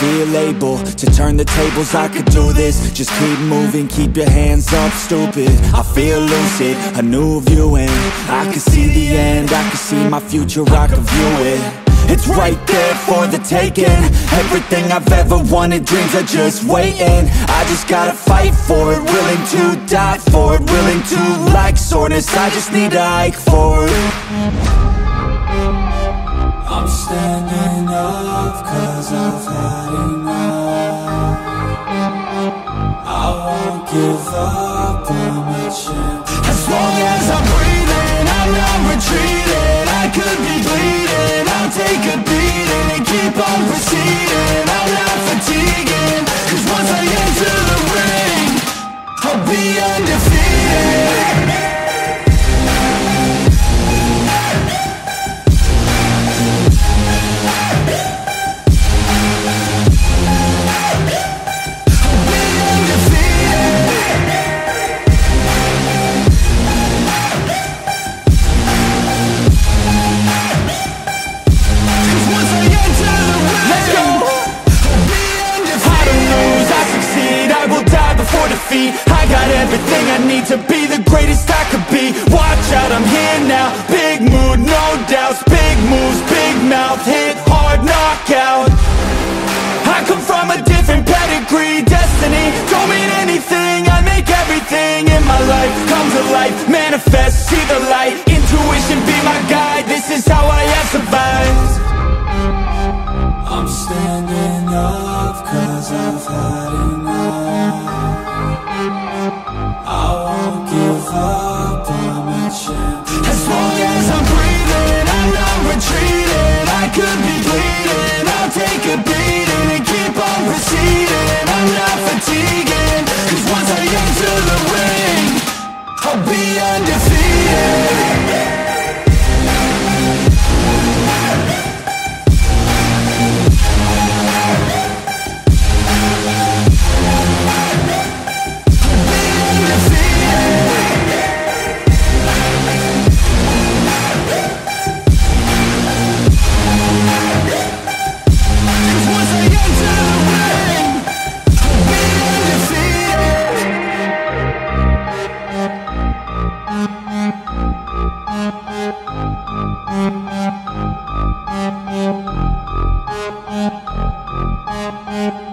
feel able to turn the tables. I could do this. Just keep moving, keep your hands up, stupid. I feel lucid, a new view and I can see the end, I can see my future, I can view it. It's right there for the taking. Everything I've ever wanted, dreams are just waiting. I just gotta fight for it, willing to die for it Willing to like soreness, I just need to hike for it. I'm standing up cause I've had enough. I won't give up, I'm a champ As long as I'm breathing, I'm not retreating. I could be bleeding, I'll take a beating And keep on proceeding, I'm not fatiguing Cause once I enter the ring, I'll be defeat I got everything I need to be the greatest I could be. Watch out, I'm here now. Big mood, no doubts. Big moves, big mouth. Hit hard, knockout. I come from a different pedigree Destiny. Don't mean anything I make everything in my life come to life. Manifest, see the light. Intuition be my guide. This is how I have survived. I'm standing up Música